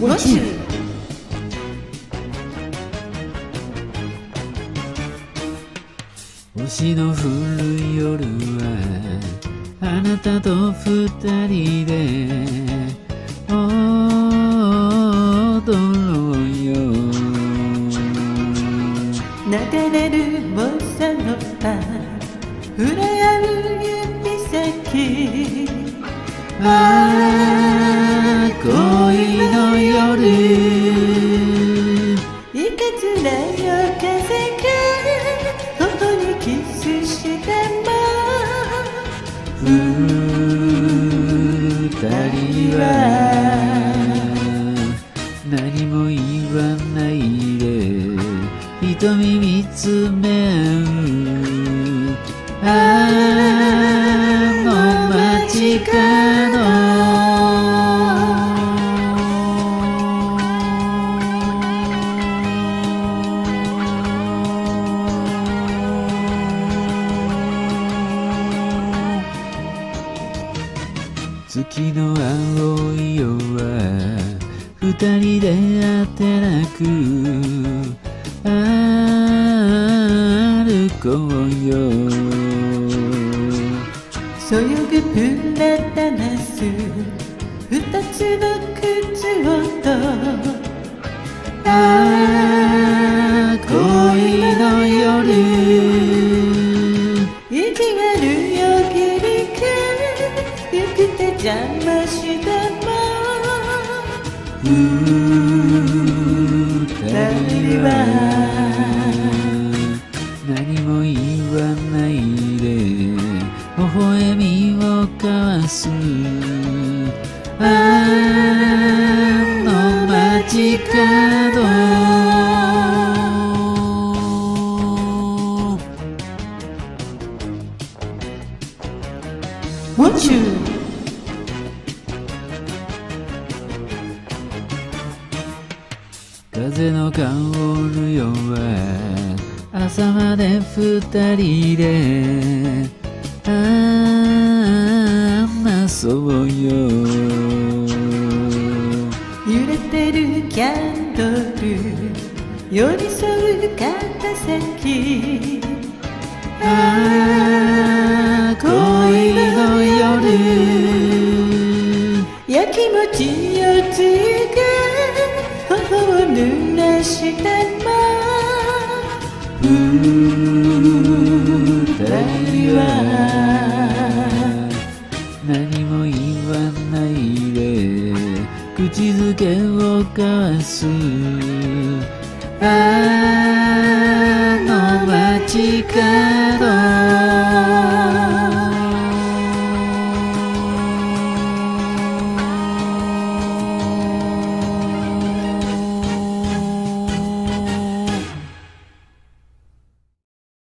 You? 星の降る夜はあなたと二人で踊ろうよ。流れるボサノバ触れ合う指先。ああ恋の夜。いかつな夜風が頬にキスしても。二人は何も言わないで。瞳見つめ月の青い夜は二人であてなく歩こうよ。そよぐプラダナス二つの口音邪魔しても二人は何も言わないで微笑みを交わすあの街角 What you? 風の香る夜は朝まで二人でああそうよ揺れてるキャンドル寄り添う肩先。ああ恋の夜。やきもちよつが何も言わないで。口づけを交わす。あの街角